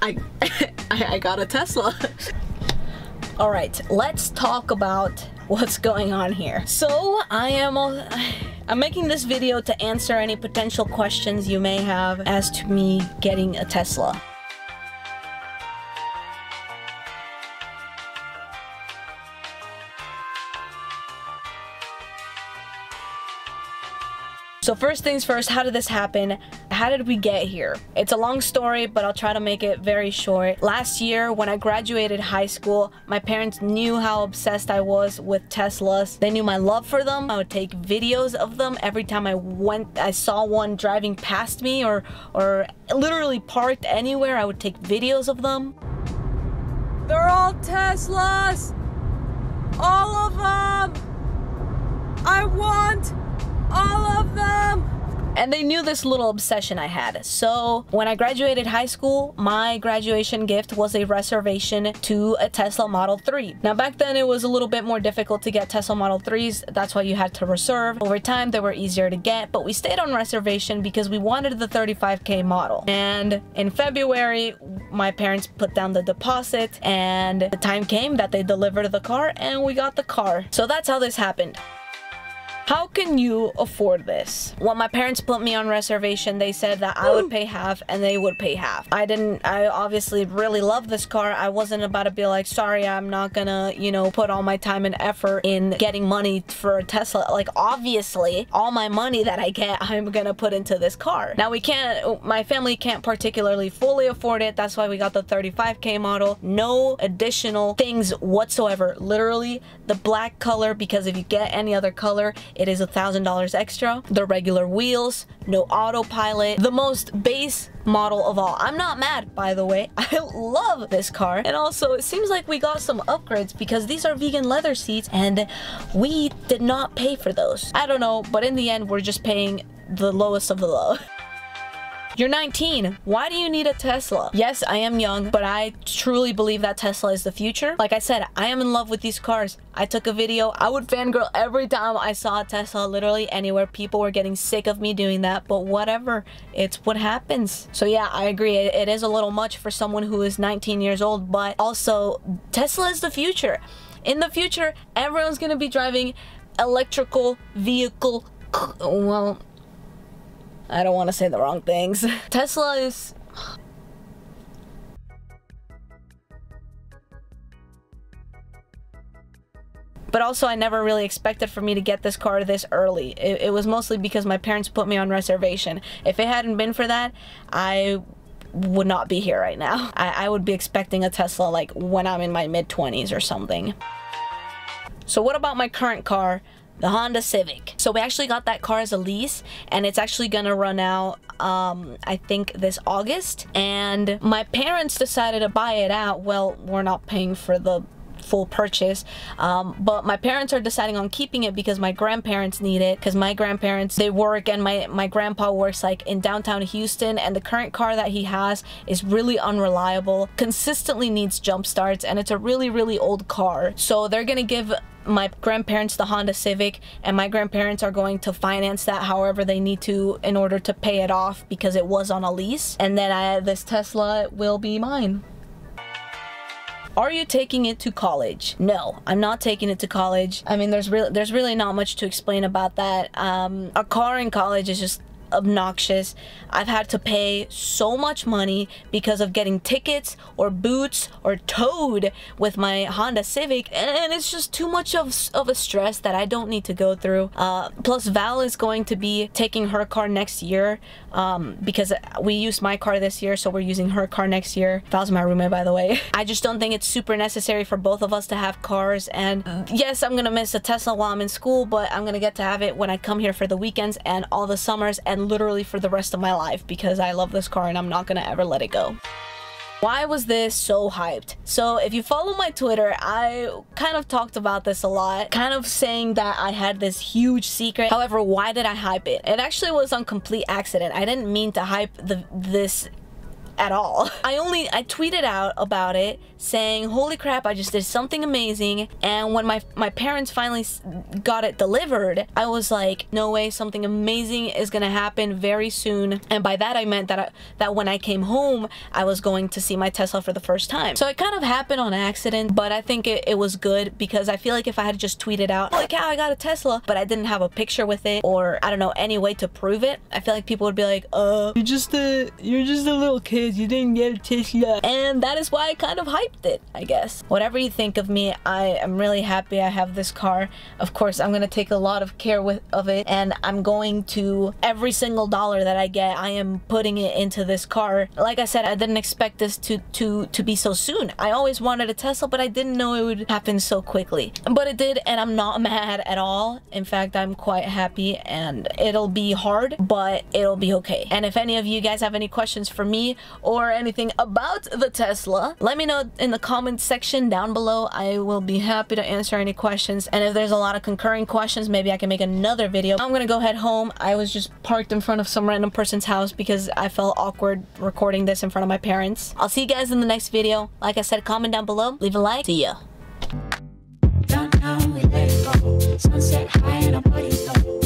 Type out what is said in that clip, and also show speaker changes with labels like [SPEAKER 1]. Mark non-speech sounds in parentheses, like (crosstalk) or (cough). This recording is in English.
[SPEAKER 1] (laughs) I, I, got a Tesla. (laughs) All right, let's talk about what's going on here. So I am, I'm making this video to answer any potential questions you may have as to me getting a Tesla. So first things first, how did this happen? How did we get here? It's a long story, but I'll try to make it very short. Last year, when I graduated high school, my parents knew how obsessed I was with Teslas. They knew my love for them. I would take videos of them every time I went, I saw one driving past me or, or literally parked anywhere, I would take videos of them.
[SPEAKER 2] They're all Teslas! All of them! I want all of them!
[SPEAKER 1] And they knew this little obsession I had. So when I graduated high school, my graduation gift was a reservation to a Tesla Model 3. Now back then it was a little bit more difficult to get Tesla Model 3s. That's why you had to reserve. Over time they were easier to get, but we stayed on reservation because we wanted the 35k model. And in February, my parents put down the deposit and the time came that they delivered the car and we got the car. So that's how this happened. How can you afford this? When my parents put me on reservation, they said that I would pay half and they would pay half. I didn't, I obviously really love this car. I wasn't about to be like, sorry, I'm not gonna, you know, put all my time and effort in getting money for a Tesla. Like, obviously, all my money that I get, (laughs) I'm gonna put into this car. Now, we can't, my family can't particularly fully afford it. That's why we got the 35K model. No additional things whatsoever. Literally, the black color, because if you get any other color, it is a thousand dollars extra. The regular wheels, no autopilot, the most base model of all. I'm not mad, by the way. (laughs) I love this car. And also, it seems like we got some upgrades because these are vegan leather seats and we did not pay for those. I don't know, but in the end, we're just paying the lowest of the low. (laughs) You're 19. Why do you need a Tesla? Yes, I am young, but I truly believe that Tesla is the future. Like I said, I am in love with these cars. I took a video. I would fangirl every time I saw a Tesla literally anywhere. People were getting sick of me doing that, but whatever. It's what happens. So yeah, I agree. it, is a little much for someone who is 19 years old, but also Tesla is the future. In the future, everyone's gonna be driving electrical vehicle well I don't want to say the wrong things. (laughs) Tesla is... But also, I never really expected for me to get this car this early. It, it was mostly because my parents put me on reservation. If it hadn't been for that, I would not be here right now. (laughs) I, I would be expecting a Tesla like when I'm in my mid-20s or something. So what about my current car? The Honda Civic. So we actually got that car as a lease and it's actually gonna run out um, I think this August and my parents decided to buy it out. Well, we're not paying for the full purchase um, but my parents are deciding on keeping it because my grandparents need it because my grandparents they work and my my grandpa works like in downtown Houston and the current car that he has is really unreliable consistently needs jump starts and it's a really really old car so they're gonna give my grandparents the Honda Civic and my grandparents are going to finance that however they need to in order to pay it off because it was on a lease and then I, this Tesla will be mine. Are you taking it to college? No, I'm not taking it to college. I mean, there's really there's really not much to explain about that. Um, a car in college is just obnoxious. I've had to pay so much money because of getting tickets or boots or towed with my Honda Civic and it's just too much of, of a stress that I don't need to go through. Uh, plus Val is going to be taking her car next year um, because we used my car this year so we're using her car next year. Val's my roommate by the way. (laughs) I just don't think it's super necessary for both of us to have cars and yes I'm gonna miss a Tesla while I'm in school but I'm gonna get to have it when I come here for the weekends and all the summers and literally for the rest of my life because I love this car and I'm not gonna ever let it go. Why was this so hyped? So if you follow my Twitter, I kind of talked about this a lot, kind of saying that I had this huge secret. However, why did I hype it? It actually was on complete accident. I didn't mean to hype the this at all. (laughs) I only I tweeted out about it saying, "Holy crap, I just did something amazing." And when my my parents finally got it delivered, I was like, "No way, something amazing is going to happen very soon." And by that I meant that I, that when I came home, I was going to see my Tesla for the first time. So it kind of happened on accident, but I think it, it was good because I feel like if I had just tweeted out, "Holy cow, I got a Tesla," but I didn't have a picture with it or I don't know any way to prove it, I feel like people would be like, "Uh, you're just a you're just a little kid. You didn't get a Tesla." And that is why I kind of hyped it, I guess. Whatever you think of me, I am really happy I have this car. Of course, I'm to take a lot of care with of it and I'm going to every single dollar that I get, I am putting it into this car. Like I said, I didn't expect this to to to be so soon. I always wanted a Tesla, but I didn't know it would happen so quickly. But it did and I'm not (laughs) mad at all. In fact, I'm quite happy and it'll be hard, but it'll be okay. And if any of you guys have any questions for me or anything about the Tesla, let me know in the comments section down below. I will be happy to answer any questions. And if there's a lot of concurring questions, maybe I can make another video. I'm gonna go head home. I was just parked in front of some random person's house because I felt awkward recording this in front of my parents. I'll see you guys in the next video. Like I said, comment down below, leave a like. See ya. Sunset high and.